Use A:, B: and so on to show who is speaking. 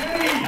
A: Hey!